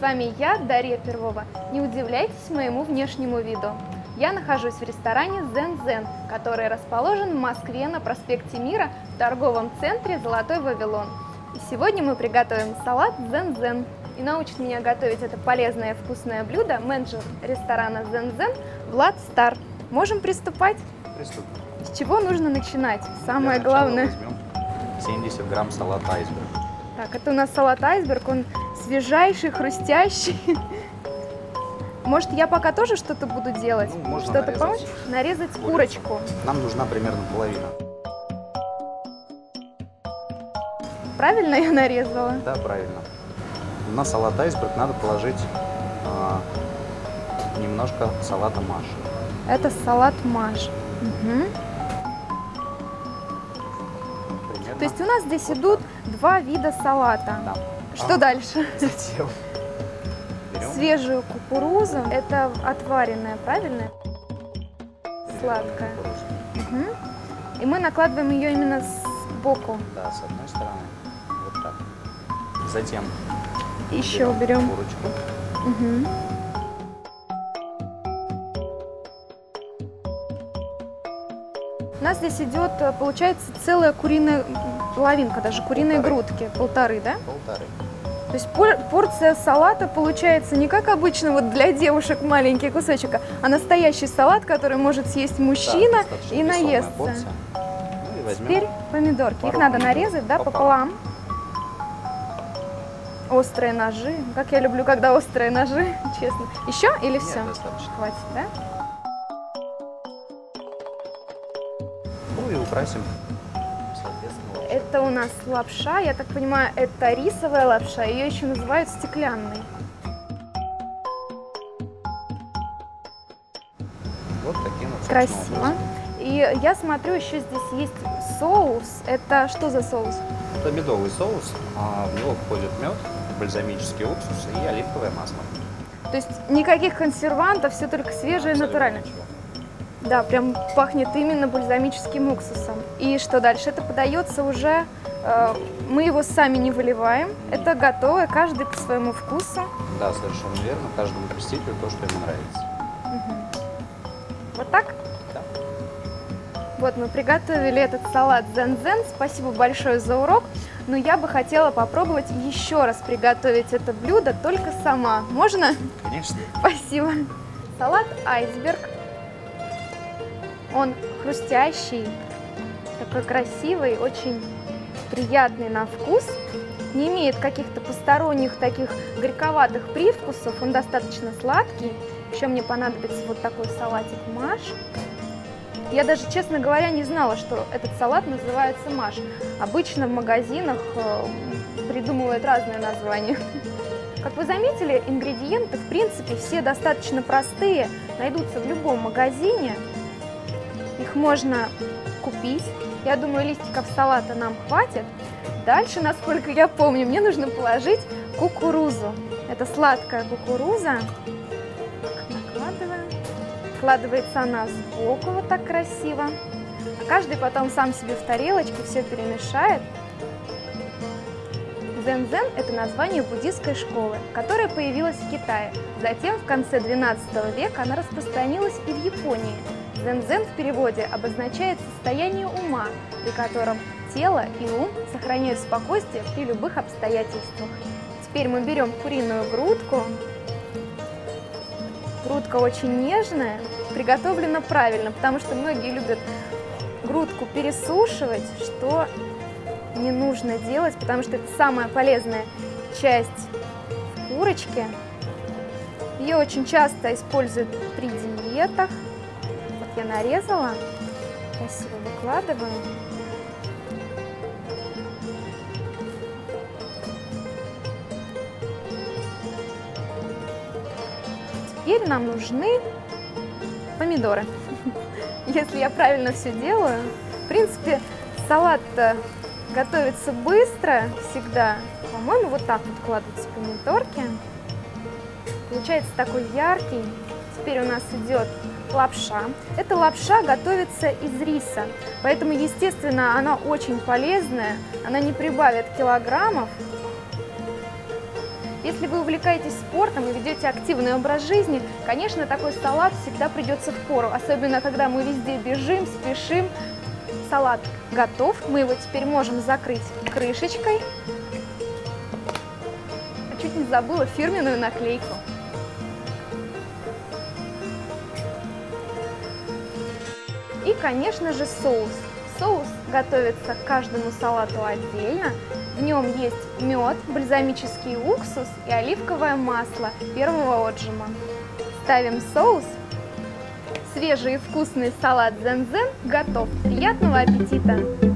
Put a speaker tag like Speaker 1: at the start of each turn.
Speaker 1: вами я, Дарья Первова. Не удивляйтесь моему внешнему виду. Я нахожусь в ресторане Zen Zen, который расположен в Москве на проспекте Мира в торговом центре Золотой Вавилон. И сегодня мы приготовим салат Zen Zen. И научит меня готовить это полезное и вкусное блюдо менеджер ресторана Zen Zen Влад Стар. Можем приступать?
Speaker 2: Приступим.
Speaker 1: С чего нужно начинать? Самое главное.
Speaker 2: возьмем 70 грамм салата айсберг.
Speaker 1: Так, это у нас салат айсберг, он свежайший, хрустящий. Может, я пока тоже что-то буду делать?
Speaker 2: Ну,
Speaker 1: что-то помочь? Нарезать курочку.
Speaker 2: Нам нужна примерно половина.
Speaker 1: Правильно я нарезала?
Speaker 2: Да, правильно. На салат айсберг надо положить а, немножко салата маш.
Speaker 1: Это салат маш.
Speaker 2: Примерно.
Speaker 1: То есть у нас здесь идут два вида салата.
Speaker 2: Да.
Speaker 1: Что
Speaker 2: А,
Speaker 1: дальше?
Speaker 2: Затем берем
Speaker 1: Свежую кукурузу. Это отваренная, правильно? Сладкая. Мгм. И мы накладываем ее именно сбоку.
Speaker 2: Да, с одной стороны. Вот так. Затем
Speaker 1: Еще берем.
Speaker 2: курочку.
Speaker 1: Мгм. У нас здесь идет, э, получается, целая куриная половинка, даже куриные
Speaker 2: Полторы.
Speaker 1: грудки, полторы, да?
Speaker 2: Полторы.
Speaker 1: То есть пор- порция салата получается не как обычно вот для девушек маленький кусочек, а настоящий салат, который может съесть мужчина
Speaker 2: Да,
Speaker 1: и наесться.
Speaker 2: порция. Ну и
Speaker 1: Теперь помидорки. Их
Speaker 2: пару
Speaker 1: надо
Speaker 2: помидор
Speaker 1: нарезать, да,
Speaker 2: пополам.
Speaker 1: пополам. Острые ножи. Как я люблю, когда острые ножи, честно. Еще или
Speaker 2: Нет,
Speaker 1: все?
Speaker 2: достаточно.
Speaker 1: Хватит, да?
Speaker 2: Ну и украсим, соответственно.
Speaker 1: Это у нас лапша. Я так понимаю, это рисовая лапша. Ее еще называют стеклянной.
Speaker 2: Вот таким вот
Speaker 1: Красиво.
Speaker 2: образом.
Speaker 1: И я смотрю, еще здесь есть соус. Это что за соус?
Speaker 2: Это медовый соус, а в него входит мед, бальзамический уксус и оливковое масло.
Speaker 1: То есть никаких консервантов, все только свежее и
Speaker 2: Абсолютно
Speaker 1: натуральное.
Speaker 2: ничего.
Speaker 1: Да, прям пахнет именно бальзамическим уксусом. И что дальше? Это подается уже, э, мы его сами не выливаем. Это готовое, каждый по своему вкусу.
Speaker 2: Да, совершенно верно. Каждому посетителю то, что ему нравится.
Speaker 1: Вот так?
Speaker 2: Да.
Speaker 1: Вот мы приготовили этот салат зен-зен. Спасибо большое за урок. Но я бы хотела попробовать еще раз приготовить это блюдо только сама. Можно?
Speaker 2: Конечно.
Speaker 1: Спасибо. Салат айсберг. Он хрустящий, такой красивый, очень приятный на вкус. Не имеет каких-то посторонних таких горьковатых привкусов. Он достаточно сладкий. Еще мне понадобится вот такой салатик маш. Я даже, честно говоря, не знала, что этот салат называется маш. Обычно в магазинах э, придумывают разные названия. Как вы заметили, ингредиенты, в принципе, все достаточно простые, найдутся в любом магазине. Их можно купить. Я думаю, листиков салата нам хватит. Дальше, насколько я помню, мне нужно положить кукурузу. Это сладкая кукуруза. Накладываем. Вкладывается она сбоку вот так красиво. А каждый потом сам себе в тарелочке все перемешает. Зен-зен – это название буддийской школы, которая появилась в Китае. Затем, в конце 12 века, она распространилась и в Японии. Зен-зен в переводе обозначает состояние ума, при котором тело и ум сохраняют спокойствие при любых обстоятельствах. Теперь мы берем куриную грудку. Грудка очень нежная, приготовлена правильно, потому что многие любят грудку пересушивать, что не нужно делать, потому что это самая полезная часть в курочке. Ее очень часто используют при диетах. Я нарезала, красиво выкладываю. Теперь нам нужны помидоры. Если я правильно все делаю, в принципе, салат готовится быстро всегда. По-моему, вот так вот кладутся помидорки. Получается такой яркий. Теперь у нас идет лапша. Эта лапша готовится из риса, поэтому, естественно, она очень полезная. Она не прибавит килограммов. Если вы увлекаетесь спортом и ведете активный образ жизни, конечно, такой салат всегда придется в пору, особенно когда мы везде бежим, спешим. Салат готов, мы его теперь можем закрыть крышечкой. А чуть не забыла фирменную наклейку. И, конечно же, соус. Соус готовится к каждому салату отдельно. В нем есть мед, бальзамический уксус и оливковое масло первого отжима. Ставим соус. Свежий и вкусный салат зен-зен готов. Приятного аппетита!